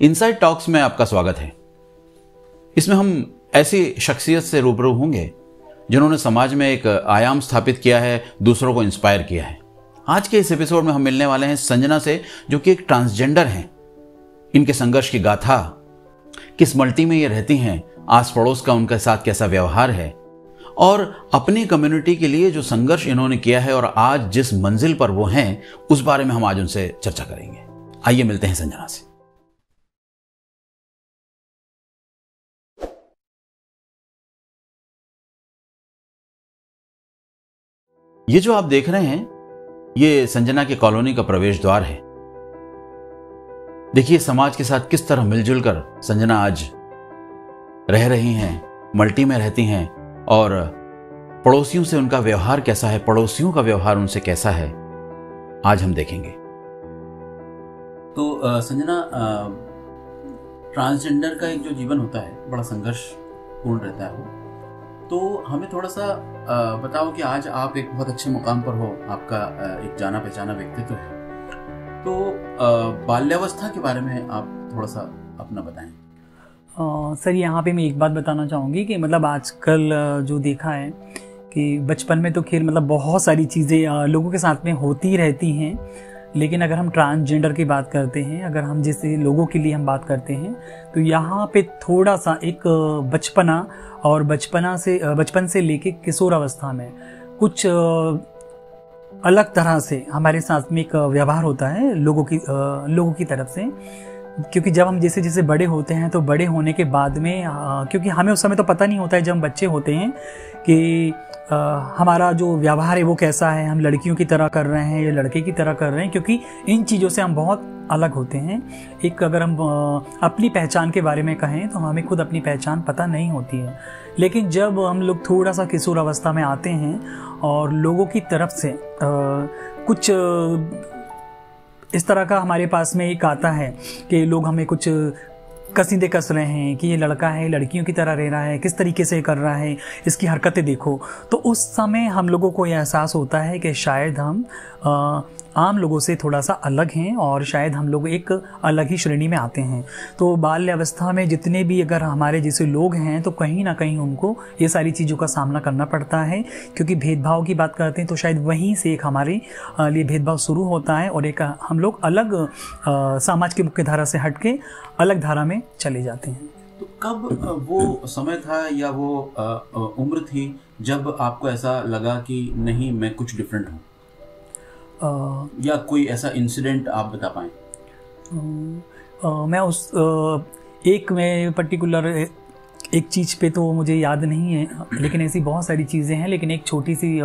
Inside talks में आपका स्वागत है। इसमें हम ऐसी शख्सियत से रूबरू होंगे, जिन्होंने समाज में एक आयाम स्थापित किया है, दूसरों को इंस्पायर किया है। आज के इस एपिसोड में हम मिलने वाले हैं संजना से, जो कि एक ट्रांसजेंडर हैं। इनके संघर्ष की गाथा, किस मल्टी में ये रहती हैं आस पड़ोस का उनके साथ कैसा व्यवहार है, और अपनी कम्युनिटी के लिए जो संघर्ष इन्होंने किया है, और आज जिस मंजिल पर वो हैं, उस बारे में हम आज उनसे चर्चा करेंगे। आइए मिलते हैं संजना से। ये जो आप देख रहे हैं, ये संजना की कॉलोनी का प्रवेश द्वार है। देखिए, समाज के साथ किस तरह मिलजुल कर संजना आज रह रही हैं, मल्टी में रहती हैं, और पड़ोसियों से उनका व्यवहार कैसा है, पड़ोसियों का व्यवहार उनसे कैसा है, आज हम देखेंगे। तो संजना ट्रांसजेंडर का एक जो जीवन होता है, बड़ा संघर्ष पूर्ण रहता है वो। तो हमें थोड़ा सा बताओ कि आज आप एक बहुत अच्छे मुकाम पर हो, आपका एक जाना पहचाना व्यक्तित्व है। तो बाल्यावस्था के बारे में आप थोड़ा सा अपना बताएँ। सर, यहाँ पे मैं एक बात बताना चाहूँगी कि मतलब आजकल जो देखा है कि बचपन में तो खैर मतलब बहुत सारी चीज़ें लोगों के साथ में होती रहती हैं। लेकिन अगर हम ट्रांसजेंडर की बात करते हैं, अगर हम जैसे लोगों के लिए हम बात करते हैं तो यहाँ पे थोड़ा सा एक बचपना और बचपना से बचपन से लेके किशोर अवस्था में कुछ अलग तरह से हमारे साथ में एक व्यवहार होता है लोगों की लोगों की तरफ़ से। क्योंकि जब हम जैसे जैसे बड़े होते हैं तो बड़े होने के बाद में क्योंकि हमें उस समय तो पता नहीं होता है जब हम बच्चे होते हैं कि आ, हमारा जो व्यवहार है वो कैसा है? हम लड़कियों की तरह कर रहे हैं या लड़के की तरह कर रहे हैं? क्योंकि इन चीज़ों से हम बहुत अलग होते हैं। एक अगर हम अपनी पहचान के बारे में कहें तो हमें खुद अपनी पहचान पता नहीं होती है। लेकिन जब हम लोग थोड़ा सा किशोर अवस्था में आते हैं और लोगों की तरफ़ से आ, कुछ इस तरह का हमारे पास में एक आता है कि लोग हमें कुछ कसीदे कस रहे हैं कि ये लड़का है लड़कियों की तरह रह रहा है, किस तरीके से कर रहा है, इसकी हरकतें देखो। तो उस समय हम लोगों को यह एहसास होता है कि शायद हम आम लोगों से थोड़ा सा अलग हैं और शायद हम लोग एक अलग ही श्रेणी में आते हैं। तो बाल्य अवस्था में जितने भी अगर हमारे जैसे लोग हैं तो कहीं ना कहीं उनको ये सारी चीज़ों का सामना करना पड़ता है। क्योंकि भेदभाव की बात करते हैं तो शायद वहीं से एक हमारे लिए भेदभाव शुरू होता है और एक हम लोग अलग समाज की मुख्य धारा से हट के अलग धारा में चले जाते हैं। तो कब वो समय था या वो उम्र थी जब आपको ऐसा लगा कि नहीं, मैं कुछ डिफरेंट हूँ? या कोई ऐसा इंसिडेंट आप बता पाए? मैं उस आ, एक में पर्टिकुलर एक चीज़ पे तो मुझे याद नहीं है, लेकिन ऐसी बहुत सारी चीज़ें हैं, लेकिन एक छोटी सी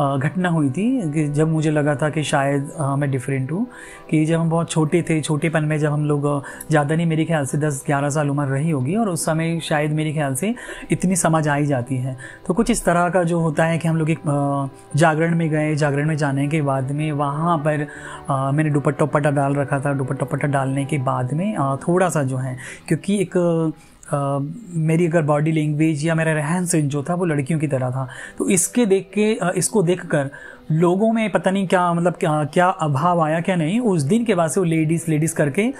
घटना हुई थी कि जब मुझे लगा था कि शायद मैं डिफरेंट हूँ, कि जब हम बहुत छोटे थे, छोटेपन में जब हम लोग ज़्यादा नहीं, मेरे ख्याल से दस, ग्यारह साल उम्र रही होगी, और उस समय शायद मेरे ख्याल से इतनी समझ आई जाती है। तो कुछ इस तरह का जो होता है कि हम लोग एक जागरण में गए, जागरण में जाने के बाद में वहाँ पर मैंने दुपट्टा उपट्टा डाल रखा था दुपट्टा उपट्टा डालने के बाद में थोड़ा सा जो है, क्योंकि एक मेरी अगर बॉडी लैंग्वेज या मेरा रहन सहन जो था वो लड़कियों की तरह था। तो इसके देख के इसको देख कर लोगों में पता नहीं क्या मतलब क्या क्या अभाव आया क्या नहीं, उस दिन के बाद से वो लेडीज़ लेडीज़ करके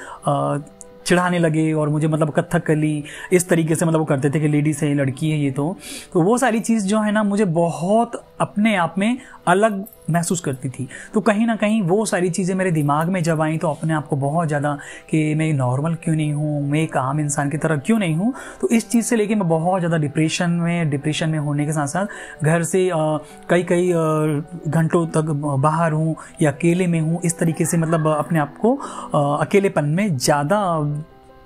चिढ़ाने लगे और मुझे मतलब कथक कर ली। इस तरीके से मतलब वो करते थे कि लेडीज़ है, लड़की है ये तो। तो वो सारी चीज़ जो है ना, मुझे बहुत अपने आप में अलग महसूस करती थी। तो कहीं ना कहीं वो सारी चीज़ें मेरे दिमाग में जब आई तो अपने आप को बहुत ज़्यादा कि मैं नॉर्मल क्यों नहीं हूँ? मैं एक आम इंसान की तरह क्यों नहीं हूँ? तो इस चीज़ से लेके मैं बहुत ज़्यादा डिप्रेशन में डिप्रेशन में होने के साथ साथ घर से कई कई घंटों तक बाहर हूँ या अकेले में हूँ, इस तरीके से मतलब अपने आप को अकेलेपन में ज़्यादा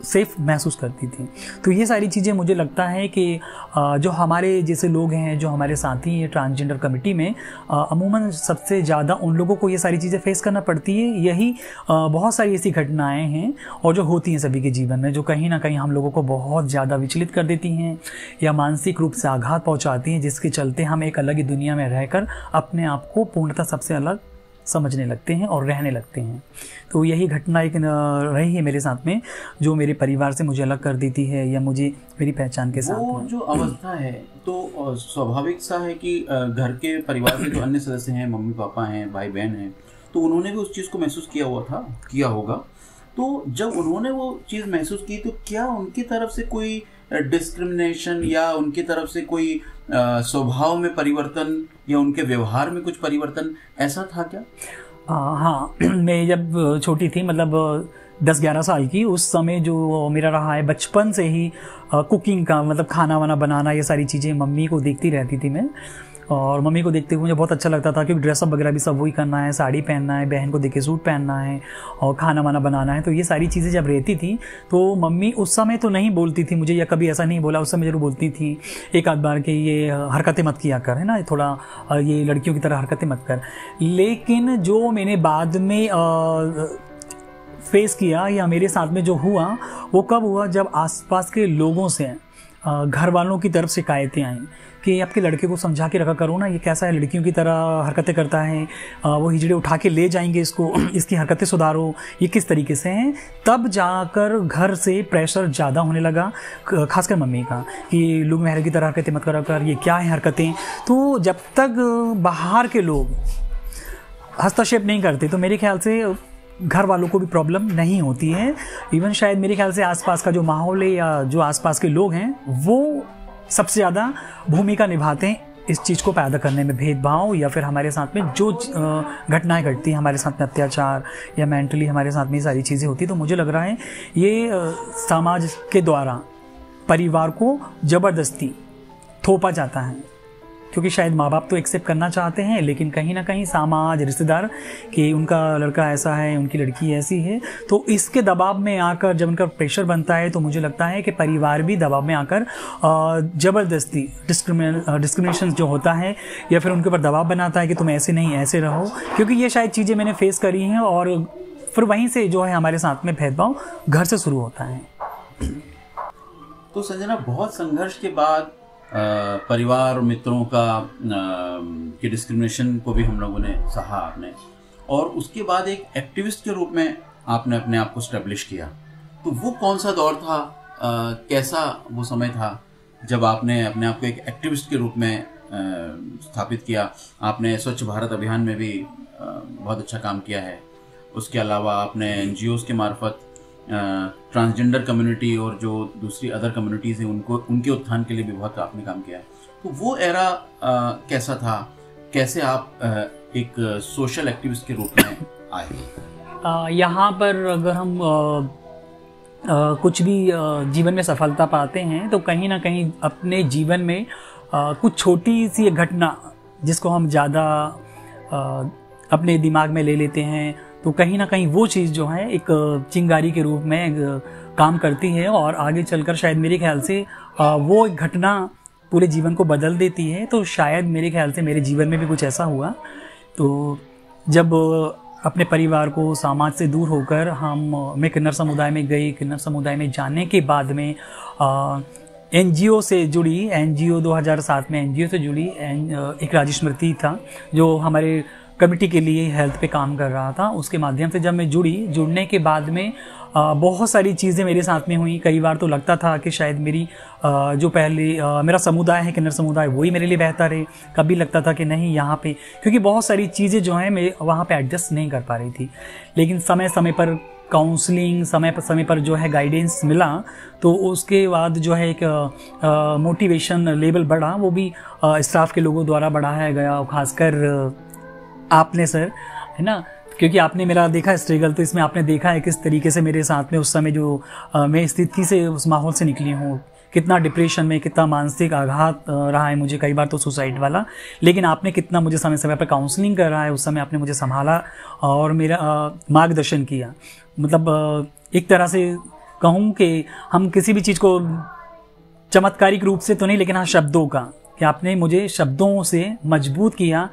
सेफ़ महसूस करती थी। तो ये सारी चीज़ें मुझे लगता है कि जो हमारे जैसे लोग हैं, जो हमारे साथी हैं ट्रांसजेंडर कमेटी में अमूमन सबसे ज़्यादा उन लोगों को ये सारी चीज़ें फेस करना पड़ती है। यही बहुत सारी ऐसी घटनाएँ हैं और जो होती हैं सभी के जीवन में, जो कहीं ना कहीं हम लोगों को बहुत ज़्यादा विचलित कर देती हैं या मानसिक रूप से आघात पहुँचाती हैं, जिसके चलते हम एक अलग ही दुनिया में रहकर अपने आप को पूर्णतः सबसे अलग समझने लगते हैं और रहने लगते हैं। तो यही घटना एक रही है मेरे साथ में जो मेरे परिवार से मुझे अलग कर देती है या मुझे मेरी पहचान के साथ वो जो अवस्था है तो स्वाभाविक सा है कि घर के परिवार के जो अन्य सदस्य हैं मम्मी पापा हैं भाई बहन हैं तो उन्होंने भी उस चीज़ को महसूस किया हुआ था किया होगा। तो जब उन्होंने वो चीज़ महसूस की तो क्या उनकी तरफ़ से कोई डिस्क्रिमिनेशन या उनकी तरफ़ से कोई स्वभाव में परिवर्तन या उनके व्यवहार में कुछ परिवर्तन ऐसा था क्या? आ, हाँ मैं जब छोटी थी मतलब दस ग्यारह साल की उस समय जो मेरा रहा है बचपन से ही कुकिंग का मतलब खाना वाना बनाना ये सारी चीज़ें मम्मी को देखती रहती थी मैं। और मम्मी को देखते हुए मुझे बहुत अच्छा लगता था क्योंकि ड्रेसअप वगैरह भी सब वही करना है, साड़ी पहनना है, बहन को देखे सूट पहनना है और खाना वाना बनाना है। तो ये सारी चीज़ें जब रहती थी तो मम्मी उस समय तो नहीं बोलती थी मुझे या कभी ऐसा नहीं बोला, उस समय ज़रूर बोलती थी, एक आध बार कि ये हरकतें मत किया कर, है ना? थोड़ा ये लड़कियों की तरह हरकतें मत कर। लेकिन जो मैंने बाद में फेस किया या मेरे साथ में जो हुआ, वो कब हुआ? जब आसपास के लोगों से। घर वालों की तरफ़ शिकायतें आई कि आपके लड़के को समझा के रखा करो ना, ये कैसा है, लड़कियों की तरह हरकतें करता है वो हिजड़े उठा के ले जाएँगे इसको, इसकी हरकतें सुधारो, ये किस तरीके से हैं? तब जाकर घर से प्रेशर ज़्यादा होने लगा खासकर मम्मी का, कि लोग महल की तरह हरकतें मत करा कर, ये क्या है हरकतें? तो जब तक बाहर के लोग हस्तक्षेप नहीं करते तो मेरे ख्याल से घर वालों को भी प्रॉब्लम नहीं होती है। इवन शायद मेरे ख्याल से आसपास का जो माहौल है या जो आसपास के लोग हैं, वो सबसे ज़्यादा भूमिका निभाते हैं इस चीज़ को पैदा करने में भेदभाव या फिर हमारे साथ में जो घटनाएँ घटती हैं, हमारे साथ में अत्याचार या मेंटली हमारे साथ में ये सारी चीज़ें होती तो मुझे लग रहा है ये समाज के द्वारा परिवार को ज़बरदस्ती थोपा जाता है। क्योंकि शायद माँ बाप तो एक्सेप्ट करना चाहते हैं, लेकिन कहीं ना कहीं समाज रिश्तेदार कि उनका लड़का ऐसा है, उनकी लड़की ऐसी है तो इसके दबाव में आकर जब उनका प्रेशर बनता है तो मुझे लगता है कि परिवार भी दबाव में आकर ज़बरदस्ती डिस्क्रिमिनेशन जो होता है, या फिर उनके ऊपर दबाव बनाता है कि तुम ऐसे नहीं, ऐसे रहो, क्योंकि ये शायद चीज़ें मैंने फेस करी हैं और फिर वहीं से जो है हमारे साथ में भेदभाव घर से शुरू होता है। तो संजना, बहुत संघर्ष के बाद परिवार और मित्रों का के डिस्क्रिमिनेशन को भी हम लोगों ने सहा आपने। और उसके बाद एक एक्टिविस्ट के रूप में आपने अपने आप को स्टेब्लिश किया। तो वो कौन सा दौर था? आ, कैसा वो समय था? जब आपने अपने आप को एक एक्टिविस्ट के रूप में स्थापित किया। आपने स्वच्छ भारत अभियान में भी बहुत अच्छा काम किया है। उसके अलावा आपने एन के मार्फत ट्रांसजेंडर कम्युनिटी और जो दूसरी अदर कम्युनिटीज़ हैं उनको उनके उत्थान के लिए भी बहुत आपने काम किया है। तो वो एरा कैसा था? कैसे आप आ, एक सोशल एक्टिविस्ट के रूप में आए? यहाँ पर अगर हम आ, आ, कुछ भी जीवन में सफलता पाते हैं तो कहीं ना कहीं अपने जीवन में कुछ छोटी सी घटना जिसको हम ज़्यादा अपने दिमाग में ले लेते हैं तो कहीं ना कहीं वो चीज़ जो है एक चिंगारी के रूप में काम करती है और आगे चलकर शायद मेरे ख्याल से वो एक घटना पूरे जीवन को बदल देती है। तो शायद मेरे ख्याल से मेरे जीवन में भी कुछ ऐसा हुआ। तो जब अपने परिवार को समाज से दूर होकर हम मैं किन्नर समुदाय में गई, किन्नर समुदाय में जाने के बाद में एन से जुड़ी एन जी 2007 में एनजीओ से जुड़ी एक राजेश स्मृति था, जो हमारे कमिटी के लिए हेल्थ पे काम कर रहा था। उसके माध्यम से जब मैं जुड़ी, जुड़ने के बाद में बहुत सारी चीज़ें मेरे साथ में हुई। कई बार तो लगता था कि शायद मेरी जो पहले मेरा समुदाय है, किन्नर समुदाय, वही मेरे लिए बेहतर है। कभी लगता था कि नहीं, यहाँ पे, क्योंकि बहुत सारी चीज़ें जो हैं, मैं वहाँ पे एडजस्ट नहीं कर पा रही थी। लेकिन समय समय पर काउंसलिंग समय पर समय पर जो है गाइडेंस मिला तो उसके बाद जो है एक मोटिवेशन लेवल बढ़ा। वो भी स्टाफ के लोगों द्वारा बढ़ाया गया, खासकर आपने सर है ना? क्योंकि आपने मेरा देखा स्ट्रगल तो इसमें आपने देखा है किस तरीके से मेरे साथ में उस समय जो आ, मैं स्थिति से उस माहौल से निकली हूँ। कितना डिप्रेशन में कितना मानसिक आघात रहा है मुझे कई बार तो सुसाइड वाला। लेकिन आपने कितना मुझे समय समय पर काउंसलिंग कर रहा है उस समय आपने मुझे संभाला और मेरा मार्गदर्शन किया। मतलब एक तरह से कहूँ कि हम किसी भी चीज़ को चमत्कारिक रूप से तो नहीं लेकिन हाँ शब्दों का। कि आपने मुझे शब्दों से मज़बूत किया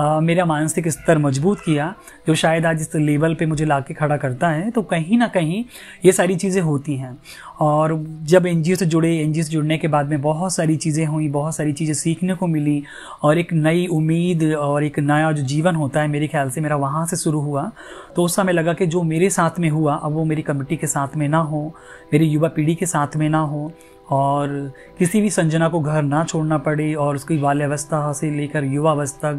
आ, मेरा मानसिक स्तर मज़बूत किया जो शायद आज इस लेवल पे मुझे ला के खड़ा करता है तो कहीं ना कहीं ये सारी चीज़ें होती हैं। और जब एनजीओ से जुड़े एन से जुड़ने के बाद में बहुत सारी चीज़ें हुई बहुत सारी चीज़ें सीखने को मिली और एक नई उम्मीद और एक नया जो जीवन होता है मेरे ख्याल से मेरा वहाँ से शुरू हुआ तो उस समय लगा कि जो मेरे साथ में हुआ अब वो मेरी कमिटी के साथ में ना हो मेरी युवा पीढ़ी के साथ में ना हो और किसी भी संजना को घर ना छोड़ना पड़े और उसकी बाल्यावस्था से लेकर युवा अवस्था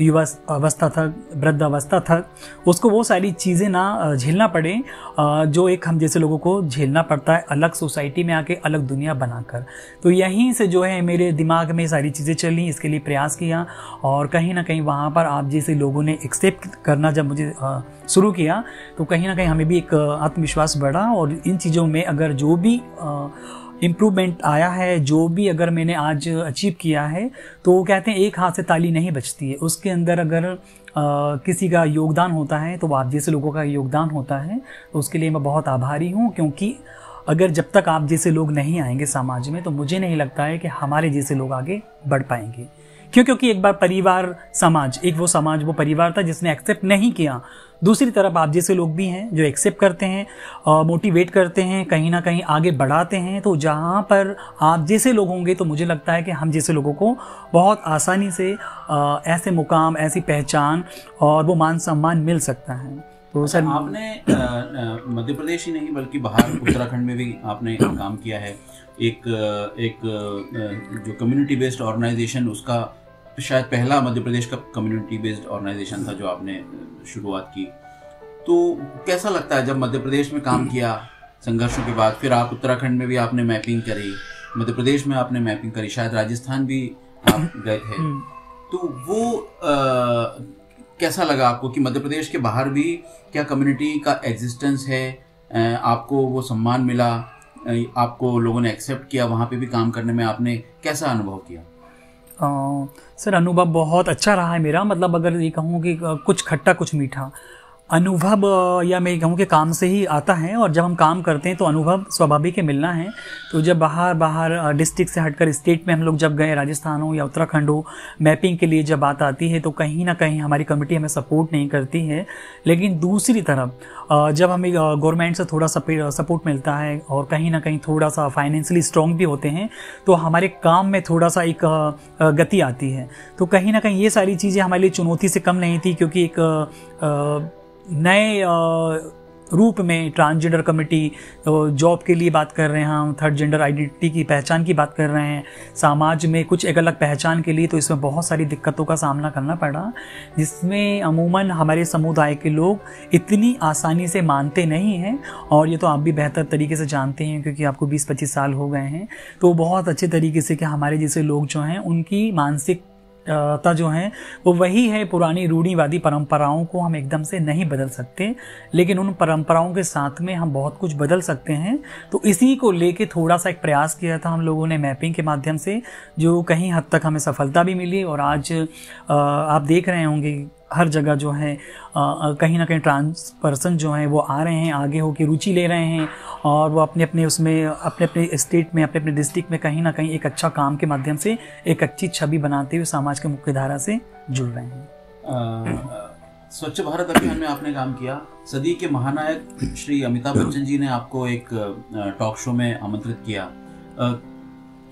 युवा अवस्था तक वृद्ध अवस्था तक उसको वो सारी चीज़ें ना झेलना पड़े जो एक हम जैसे लोगों को झेलना पड़ता है अलग सोसाइटी में आके, अलग दुनिया बनाकर। तो यहीं से जो है मेरे दिमाग में सारी चीज़ें चली, इसके लिए प्रयास किया और कहीं ना कहीं वहाँ पर आप जैसे लोगों ने एक्सेप्ट करना जब मुझे शुरू किया तो कहीं ना कहीं हमें भी एक आत्मविश्वास बढ़ा और इन चीज़ों में अगर जो भी इम्प्रूवमेंट आया है जो भी अगर मैंने आज अचीव किया है तो वो कहते हैं एक हाथ से ताली नहीं बचती है। उसके अंदर अगर आ, किसी का योगदान होता है तो आप जैसे लोगों का योगदान होता है तो उसके लिए मैं बहुत आभारी हूँ क्योंकि अगर जब तक आप जैसे लोग नहीं आएँगे समाज में तो मुझे नहीं लगता है कि हमारे जैसे लोग आगे बढ़ पाएँगे। क्यों? क्योंकि एक बार परिवार समाज एक वो समाज वो परिवार था जिसने एक्सेप्ट नहीं किया। दूसरी तरफ़ आप जैसे लोग भी हैं जो एक्सेप्ट करते हैं मोटिवेट करते हैं कहीं ना कहीं आगे बढ़ाते हैं तो जहाँ पर आप जैसे लोग होंगे तो मुझे लगता है कि हम जैसे लोगों को बहुत आसानी से आ, ऐसे मुकाम ऐसी पहचान और वो मान सम्मान मिल सकता है। तो सर आपने मध्य प्रदेश ही नहीं बल्कि बाहर उत्तराखंड में भी आपने काम किया है। एक एक जो कम्युनिटी बेस्ड ऑर्गेनाइजेशन उसका शायद पहला मध्य प्रदेश का कम्युनिटी बेस्ड ऑर्गेनाइजेशन था जो आपने शुरुआत की। तो कैसा लगता है जब मध्य प्रदेश में काम किया संघर्षों के बाद? फिर आप उत्तराखंड में भी आपने मैपिंग करी मध्य प्रदेश में आपने मैपिंग करी शायद राजस्थान भी आप गए थे। हम्म। तो वो आ, कैसा लगा आपको कि मध्य प्रदेश के बाहर भी क्या कम्युनिटी का एग्जिस्टेंस है? आपको वो सम्मान मिला? आपको लोगों ने एक्सेप्ट किया? वहाँ पे भी काम करने में आपने कैसा अनुभव किया? सर, अनुभव बहुत अच्छा रहा है मेरा। मतलब अगर ये कहूँ कि कुछ खट्टा, कुछ मीठा। अनुभव या मैं कहूँ कि काम से ही आता है और जब हम काम करते हैं तो अनुभव स्वाभाविक है मिलना है। तो जब बाहर बाहर डिस्ट्रिक्ट से हटकर स्टेट में हम लोग जब गए, राजस्थान हो या उत्तराखंड हो मैपिंग के लिए जब बात आती है तो कहीं ना कहीं हमारी कमेटी हमें सपोर्ट नहीं करती है। लेकिन दूसरी तरफ़ जब हमें गवर्नमेंट से थोड़ा सपोर्ट मिलता है और कहीं ना कहीं थोड़ा सा फाइनेंशियली स्ट्रॉन्ग भी होते हैं तो हमारे काम में थोड़ा सा एक गति आती है। तो कहीं ना कहीं ये सारी चीज़ें हमारे लिए चुनौती से कम नहीं थी, क्योंकि एक नए रूप में ट्रांसजेंडर कमेटी जॉब के लिए बात कर रहे हैं हम, थर्ड जेंडर आइडेंटिटी की पहचान की बात कर रहे हैं, समाज में कुछ एक अलग पहचान के लिए तो इसमें बहुत सारी दिक्कतों का सामना करना पड़ा, जिसमें अमूमन हमारे समुदाय के लोग इतनी आसानी से मानते नहीं हैं, और ये तो आप भी बेहतर तरीके से जानते हैं क्योंकि आपको 20-25 साल हो गए हैं तो बहुत अच्छे तरीके से कि हमारे जैसे लोग जो हैं, उनकी मानसिक ता जो है, वो वही है पुरानी रूढ़ीवादी परंपराओं को हम एकदम से नहीं बदल सकते, लेकिन उन परंपराओं के साथ में हम बहुत कुछ बदल सकते हैं। तो इसी को लेके थोड़ा सा एक प्रयास किया था हम लोगों ने मैपिंग के माध्यम से, जो कहीं हद तक हमें सफलता भी मिली और आज आप देख रहे होंगे हर जगह जो है कहीं ना कहीं ट्रांस पर्सन जो हैं वो आ रहे हैं, आगे होकर रुचि ले रहे हैं और वो अपने अपने उसमें, अपने अपने स्टेट में, अपने अपने डिस्ट्रिक्ट में कहीं ना कहीं एक अच्छा काम के माध्यम से, एक अच्छी छवि बनाते हुए समाज के मुख्य धारा से जुड़ रहे हैं। स्वच्छ भारत अभियान में आपने काम किया। सदी के महानायक श्री अमिताभ बच्चन जी ने आपको एक टॉक शो में आमंत्रित किया।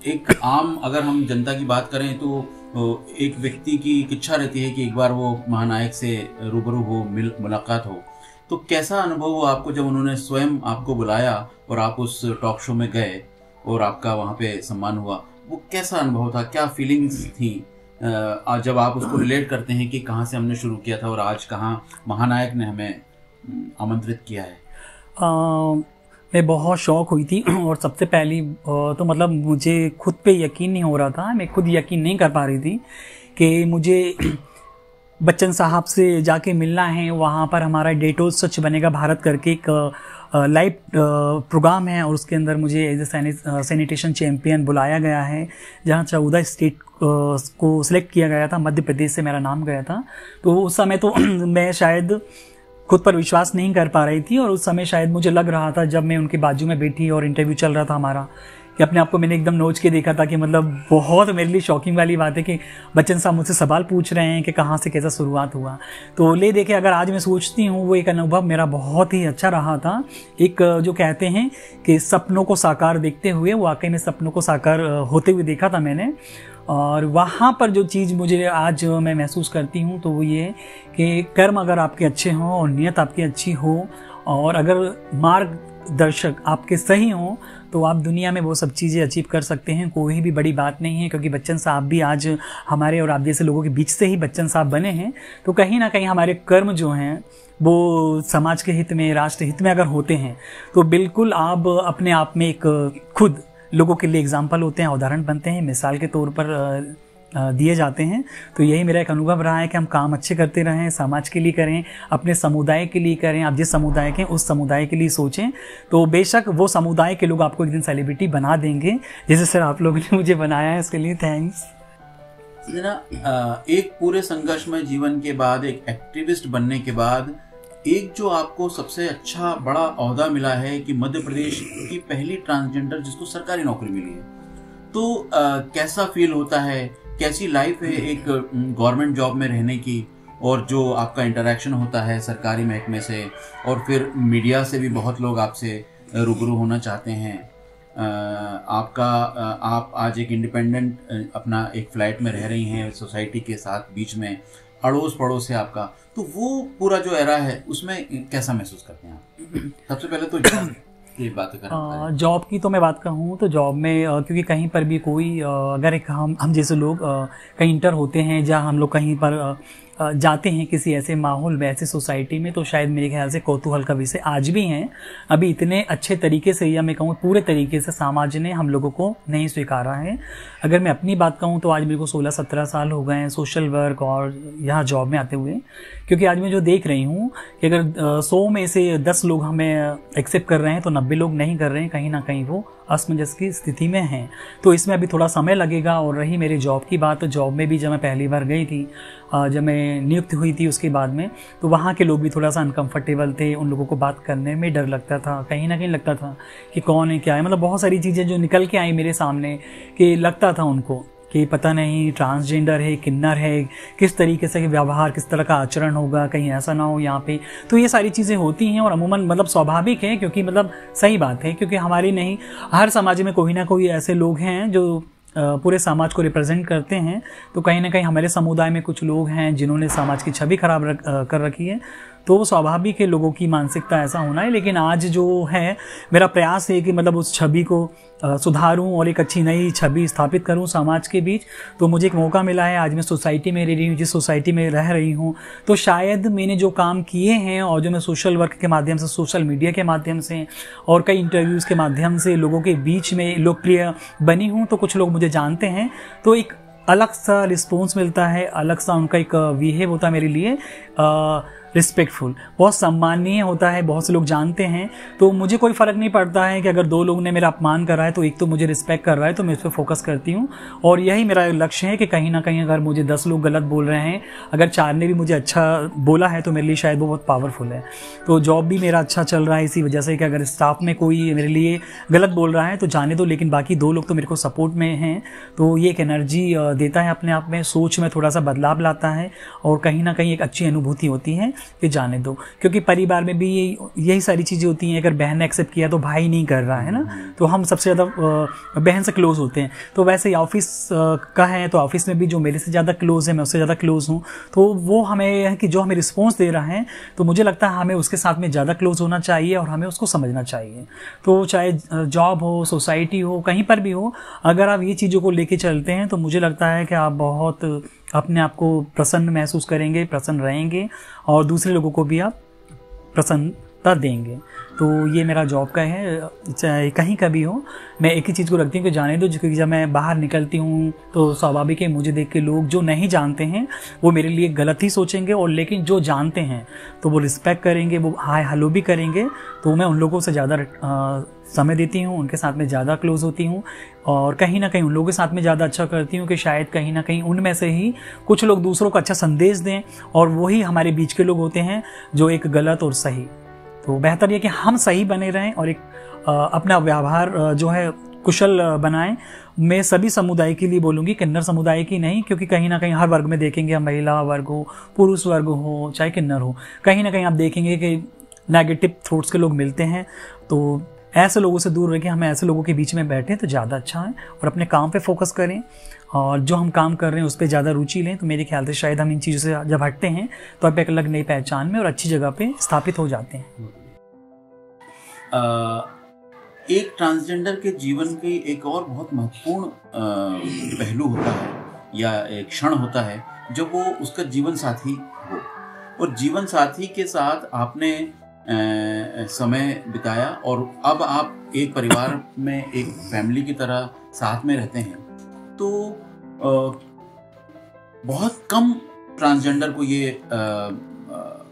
एक आम अगर हम जनता की बात करें तो एक व्यक्ति की इच्छा रहती है कि एक बार वो महानायक से रूबरू हो मिल मुलाकात हो। तो कैसा अनुभव हुआ आपको जब उन्होंने स्वयं आपको बुलाया और आप उस टॉक शो में गए और आपका वहाँ पे सम्मान हुआ? वो कैसा अनुभव था? क्या फीलिंग्स थी? जब आप उसको रिलेट करते हैं कि कहाँ से हमने शुरू किया था और आज कहाँ महानायक ने हमें आमंत्रित किया है? आ, मैं बहुत शौक हुई थी, और सबसे पहली तो मतलब मुझे खुद पे यकीन नहीं हो रहा था, मैं खुद यकीन नहीं कर पा रही थी कि मुझे बच्चन साहब से जाके मिलना है, वहाँ पर हमारा डेटो स्वच्छ बनेगा भारत करके एक लाइव प्रोग्राम है, और उसके अंदर मुझे एज ए सैनिटेशन चैम्पियन बुलाया गया है, जहाँ चौदह स्टेट को सिलेक्ट किया गया था, मध्य प्रदेश से मेरा नाम गया था। तो उस समय तो मैं शायद खुद पर विश्वास नहीं कर पा रही थी और उस समय शायद मुझे लग रहा था जब मैं उनके बाजू में बैठी और इंटरव्यू चल रहा था हमारा, कि अपने आप को मैंने एकदम नोच के देखा था कि मतलब बहुत मेरे लिए शॉकिंग वाली बात है कि बच्चन साहब मुझसे सवाल पूछ रहे हैं कि कहाँ से कैसा शुरुआत हुआ। तो ले देखे, अगर आज मैं सोचती हूँ, वो एक अनुभव मेरा बहुत ही अच्छा रहा था। एक, जो कहते हैं कि सपनों को साकार देखते हुए, वाकई में सपनों को साकार, होते हुए देखा था मैंने। और वहाँ पर जो चीज़ मुझे आज मैं महसूस करती हूँ तो वो ये कि कर्म अगर आपके अच्छे हों और नीयत आपकी अच्छी हो, और अगर मार्ग दर्शक आपके सही हों तो आप दुनिया में वो सब चीज़ें अचीव कर सकते हैं। कोई भी बड़ी बात नहीं है, क्योंकि बच्चन साहब भी आज हमारे और आप जैसे लोगों के बीच से ही बच्चन साहब बने हैं। तो कहीं ना कहीं हमारे कर्म जो हैं, वो समाज के हित में, राष्ट्र हित में अगर होते हैं तो बिल्कुल आप अपने आप में एक खुद लोगों के लिए एग्ज़ाम्पल होते हैं, उदाहरण बनते हैं, मिसाल के तौर पर दिए जाते हैं। तो यही मेरा एक अनुभव रहा है कि हम काम अच्छे करते रहें, समाज के लिए करें, अपने समुदाय के लिए करें। आप जिस समुदाय के उस समुदाय के लिए सोचें। तो बेशक वो समुदाय के लोग आपको एक दिन सेलिब्रिटी बना देंगे। जैसे सर आप लोगों ने मुझे बनाया है इसके लिए थैंक्स ना एक पूरे संघर्षमय जीवन के बाद, एक एक्टिविस्ट बनने के बाद एक जो आपको सबसे अच्छा बड़ा अहदा मिला है कि मध्य प्रदेश की पहली ट्रांसजेंडर जिसको सरकारी नौकरी मिली है। तो आ, कैसा फील होता है? कैसी लाइफ है एक गवर्नमेंट जॉब में रहने की? और जो आपका इंटरेक्शन होता है सरकारी महकमे से और फिर मीडिया से भी बहुत लोग आपसे रूबरू होना चाहते हैं। आपका आप आज एक इंडिपेंडेंट अपना एक फ्लैट में रह रही हैं सोसाइटी के साथ बीच में अड़ोस पड़ोस है आपका। तो वो पूरा जो एरा है, उसमें कैसा महसूस करते हैं आप? सबसे पहले तो जॉब की तो मैं बात कहूँ तो जॉब में क्योंकि कहीं पर भी कोई अगर एक हम हम जैसे लोग कहीं इंटर होते हैं, जहाँ हम लोग कहीं पर जाते हैं किसी ऐसे माहौल में, ऐसे सोसाइटी में तो शायद मेरे ख्याल से कौतूहल का विषय आज भी हैं। अभी इतने अच्छे तरीके से, या मैं कहूँ पूरे तरीके से समाज ने हम लोगों को नहीं स्वीकारा है। अगर मैं अपनी बात कहूँ तो आज मेरे को सोलह सत्रह साल हो गए हैं सोशल वर्क और यहाँ जॉब में आते हुए, क्योंकि आज मैं जो देख रही हूँ कि अगर सौ में से दस लोग हमें एक्सेप्ट कर रहे हैं तो नब्बे लोग नहीं कर रहे हैं, कहीं ना कहीं वो असमंजस की स्थिति में हैं। तो इसमें अभी थोड़ा समय लगेगा और रही मेरी जॉब की बात तो जॉब में भी जब मैं पहली बार गई थी जब मैं नियुक्त हुई थी उसके बाद में तो वहाँ के लोग भी थोड़ा सा अनकम्फर्टेबल थे, उन लोगों को बात करने में डर लगता था, कहीं ना कहीं लगता था कि कौन है, क्या है? मतलब बहुत सारी चीज़ें जो निकल के आई मेरे सामने, कि लगता था उनको। कि पता नहीं ट्रांसजेंडर है किन्नर है किस तरीके से व्यवहार किस तरह का आचरण होगा कहीं ऐसा ना हो यहाँ पे। तो ये सारी चीज़ें होती हैं और अमूमन मतलब स्वाभाविक है क्योंकि मतलब सही बात है क्योंकि हमारे नहीं हर समाज में कोई ना कोई ऐसे लोग हैं जो पूरे समाज को रिप्रेजेंट करते हैं। तो कहीं ना कहीं हमारे समुदाय में कुछ लोग हैं जिन्होंने समाज की छवि खराब रख, कर रखी है। तो वो स्वाभाविक है लोगों की मानसिकता ऐसा होना है। लेकिन आज जो है मेरा प्रयास है कि मतलब उस छवि को सुधारूं और एक अच्छी नई छवि स्थापित करूँ समाज के बीच। तो मुझे एक मौका मिला है आज मैं सोसाइटी में रह रही हूँ जिस सोसाइटी में रह रही हूँ। तो शायद मैंने जो काम किए हैं और जो मैं सोशल वर्क के माध्यम से सोशल मीडिया के माध्यम से और कई इंटरव्यूज़ के माध्यम से लोगों के बीच में लोकप्रिय बनी हूँ तो कुछ लोग मुझे जानते हैं। तो एक अलग सा रिस्पॉन्स मिलता है अलग सा उनका एक बिहेव होता है मेरे लिए। आ, रिस्पेक्टफुल बहुत सम्माननीय होता है, बहुत से लोग जानते हैं तो मुझे कोई फ़र्क नहीं पड़ता है कि अगर दो लोग ने मेरा अपमान करा है तो एक तो मुझे रिस्पेक्ट कर रहा है तो मैं उस पर फोकस करती हूँ। और यही मेरा लक्ष्य है कि कहीं ना कहीं अगर मुझे दस लोग गलत बोल रहे हैं, अगर चार ने भी मुझे अच्छा बोला है तो मेरे लिए शायद वो बहुत पावरफुल है। तो जॉब भी मेरा अच्छा चल रहा है, इसी वजह से कि अगर स्टाफ में कोई मेरे लिए गलत बोल रहा है तो जाने दो, लेकिन बाकी दो लोग तो मेरे को सपोर्ट में हैं। तो ये एक एनर्जी देता है अपने आप में, सोच में थोड़ा सा बदलाव लाता है, और कहीं ना कहीं एक अच्छी अनुभूति होती है। कि जाने दो। क्योंकि परिवार में भी यही यही सारी चीज़ें होती हैं अगर बहन ने एक्सेप्ट किया तो भाई नहीं कर रहा है ना? तो हम सबसे ज़्यादा बहन से क्लोज होते हैं। तो वैसे ही ऑफ़िस का है तो ऑफ़िस में भी जो मेरे से ज़्यादा क्लोज है मैं उससे ज़्यादा क्लोज हूँ। तो वो हमें कि जो हमें रिस्पॉन्स दे रहा है तो मुझे लगता है हमें उसके साथ में ज़्यादा क्लोज होना चाहिए और हमें उसको समझना चाहिए। तो चाहे जॉब हो सोसाइटी हो कहीं पर भी हो अगर आप ये चीज़ों को लेके चलते हैं तो मुझे लगता है कि आप बहुत अपने आप को प्रसन्न महसूस करेंगे, प्रसन्न रहेंगे और दूसरे लोगों को भी आप प्रसन्नता देंगे। तो ये मेरा जॉब का है। चाहे कहीं का भी हो, मैं एक ही चीज़ को रखती हूँ कि जाने दो, क्योंकि जब मैं बाहर निकलती हूँ तो स्वाभाविक है, मुझे देख के लोग जो नहीं जानते हैं, वो मेरे लिए गलत ही सोचेंगे, और लेकिन जो जानते हैं तो वो रिस्पेक्ट करेंगे, वो हाय हलो भी करेंगे तो मैं उन लोगों से ज़्यादा समय देती हूँ, उनके साथ में ज़्यादा क्लोज होती हूँ, और कहीं ना कहीं उन लोगों के साथ में ज़्यादा अच्छा करती हूँ कि शायद कहीं ना कहीं उनमें से ही कुछ लोग दूसरों को अच्छा संदेश दें, और वही हमारे बीच के लोग होते हैं, जो एक गलत और सही। तो बेहतर यह कि हम सही बने रहें और एक अपना व्यवहार जो है, कुशल बनाएँ। मैं सभी समुदाय के लिए बोलूँगी किन्नर समुदाय की नहीं, क्योंकि कहीं ना कहीं हर वर्ग में देखेंगे हम, महिला वर्ग हो, पुरुष वर्ग हो, चाहे किन्नर हो, कहीं ना कहीं आप देखेंगे कि नेगेटिव थॉट्स के लोग मिलते हैं। तो ऐसे लोगों से दूर रह के हमें ऐसे लोगों के बीच में बैठें तो ज़्यादा अच्छा है और अपने काम पे फोकस करें। और जो हम काम कर रहे हैं, उस पर ज़्यादा रुचि लें तो मेरे ख्याल से शायद हम इन चीज़ों से जब हटते हैं तो आप एक अलग नई पहचान में और अच्छी जगह पे स्थापित हो जाते हैं। एक ट्रांसजेंडर के जीवन की एक और बहुत महत्वपूर्ण पहलू होता है, या एक क्षण होता है, जब वो उसका जीवन साथी हो। और जीवन साथी के साथ आपने समय बिताया, और अब आप एक परिवार में, एक फैमिली की तरह साथ में रहते हैं। तो आ, बहुत कम ट्रांसजेंडर को ये आ, आ,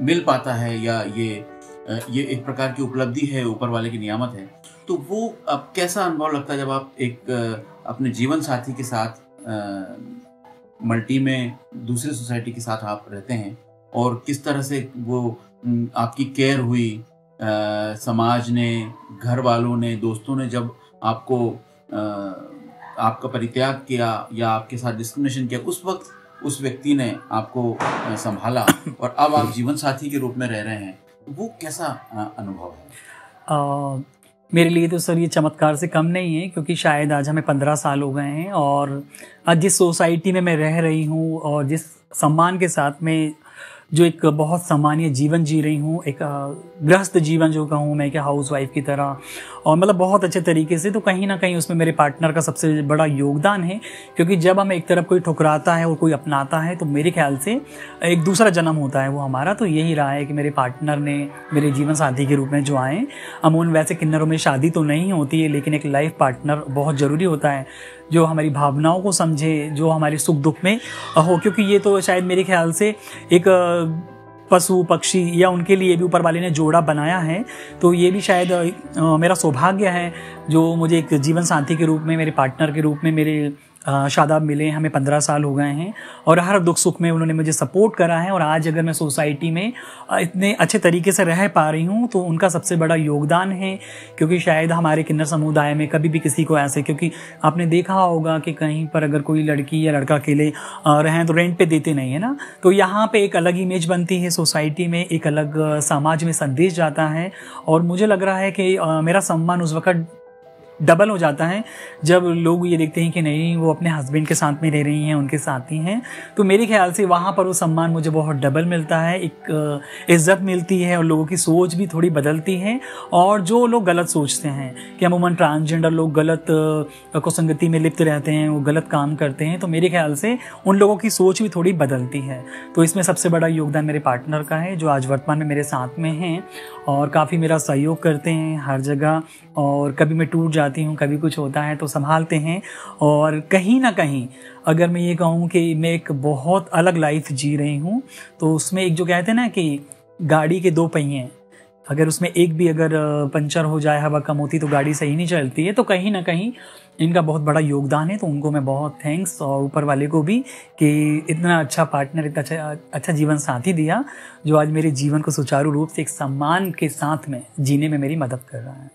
मिल पाता है या ये आ, ये एक प्रकार की उपलब्धि है ऊपर वाले की नियामत है। तो वो अब कैसा अनुभव लगता है जब आप एक आ, अपने जीवन साथी के साथ आ, मल्टी में दूसरे सोसाइटी के साथ आप रहते हैं और किस तरह से वो आपकी केयर हुई आ, समाज ने घर वालों ने दोस्तों ने जब आपको आ, आपका परित्याग किया या आपके साथ डिस्क्रिमिनेशन किया उस वक्त उस व्यक्ति ने आपको संभाला और अब आप जीवन साथी के रूप में रह रहे हैं वो कैसा अनुभव है? आ, मेरे लिए तो सर ये चमत्कार से कम नहीं है क्योंकि शायद आज हमें पंद्रह साल हो गए हैं और आज जिस सोसाइटी में मैं रह रही हूँ और जिस सम्मान के साथ में जो एक बहुत सामान्य जीवन जी रही हूँ, एक गृहस्थ जीवन जो कहूँ मैं क्या हाउस वाइफ की तरह, और मतलब बहुत अच्छे तरीके से तो कहीं ना कहीं उसमें मेरे पार्टनर का सबसे बड़ा योगदान है, क्योंकि जब हम एक तरफ़ कोई ठुकराता है और कोई अपनाता है तो मेरे ख्याल से एक दूसरा जन्म होता है वो हमारा। तो यही रहा है कि मेरे पार्टनर ने मेरे जीवन साथी के रूप में जो आए। अमून वैसे किन्नरों में शादी तो नहीं होती है, लेकिन एक लाइफ पार्टनर बहुत ज़रूरी होता है। जो हमारी भावनाओं को समझे, जो हमारे सुख दुख में हो। क्योंकि ये तो शायद मेरे ख्याल से एक पशु, पक्षी या उनके लिए भी ऊपर वाले ने जोड़ा बनाया है। तो ये भी शायद मेरा सौभाग्य है, जो मुझे एक जीवन शांति के रूप में, मेरे पार्टनर के रूप में, मेरे शादाब मिले हैं हमें पंद्रह साल हो गए हैं और हर दुख सुख में उन्होंने मुझे सपोर्ट करा है और आज अगर मैं सोसाइटी में इतने अच्छे तरीके से रह पा रही हूँ तो उनका सबसे बड़ा योगदान है, क्योंकि शायद हमारे किन्नर समुदाय में कभी भी किसी को ऐसे, क्योंकि आपने देखा होगा कि कहीं पर अगर कोई लड़की या लड़का अकेले रहें तो रेंट पर देते नहीं है ना? तो यहाँ पर एक अलग इमेज बनती है सोसाइटी में, एक अलग समाज में संदेश जाता है और मुझे लग रहा है कि मेरा सम्मान उस वक्त डबल हो जाता है। जब लोग ये देखते हैं कि नहीं, वो अपने हस्बैंड के साथ में रह रही हैं, उनके साथ ही हैं तो मेरे ख्याल से वहाँ पर वो सम्मान मुझे बहुत डबल मिलता है, एक इज़्ज़त मिलती है और लोगों की सोच भी थोड़ी बदलती है। और जो लोग गलत सोचते हैं, कि अमूमन ट्रांसजेंडर लोग गलत कुसंगति में लिप्त रहते हैं, वो गलत काम करते हैं तो मेरे ख्याल से उन लोगों की सोच भी थोड़ी बदलती है। तो इसमें सबसे बड़ा योगदान मेरे पार्टनर का है, जो आज वर्तमान में मेरे साथ में हैं। और काफ़ी मेरा सहयोग करते हैं हर जगह। और कभी मैं टूट जाती हूँ, कभी कुछ होता है तो संभालते हैं। और कहीं ना कहीं अगर मैं ये कहूँ कि मैं एक बहुत अलग लाइफ जी रही हूँ तो उसमें एक जो कहते हैं ना कि गाड़ी के दो पहिए अगर उसमें एक भी अगर पंचर हो जाए, हवा कम होती तो गाड़ी सही नहीं चलती है तो कहीं ना कहीं इनका बहुत बड़ा योगदान है तो उनको मैं बहुत थैंक्स और ऊपर वाले को भी कि इतना अच्छा पार्टनर इतना अच्छा अच्छा जीवन साथी दिया, जो आज मेरे जीवन को सुचारू रूप से एक सम्मान के साथ में जीने में मेरी मदद कर रहा है।